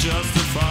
justify